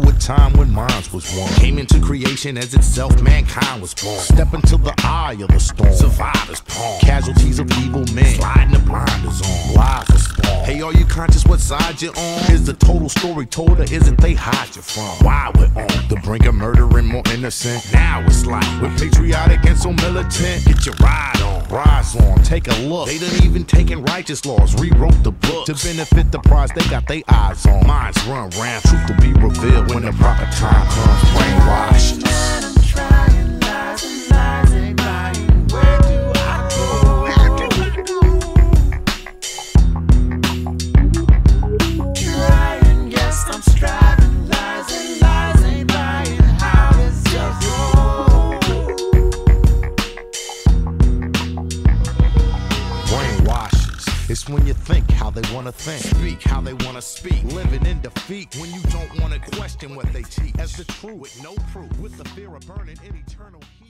a time when minds was one. Came into creation as itself, mankind was born. Step into the eye of the storm. Survivors palm. Casualties of evil men. Sliding the blinders on. Lies are spawn. Hey, are you conscious what side you're on? Is the total story told or is it they hide you from? Why we're on the brink of murder and more innocent? Now it's like we're patriotic and so militant. Get your ride Rise on. Take a look. They done even taken righteous laws. Rewrote the book to benefit the prize they got their eyes on. Minds run round. Truth will be revealed when the proper time comes. Brainwash. It's when you think how they wanna think, speak how they wanna speak, living in defeat when you don't wanna question what they teach as the truth with no proof, with the fear of burning in eternal heat.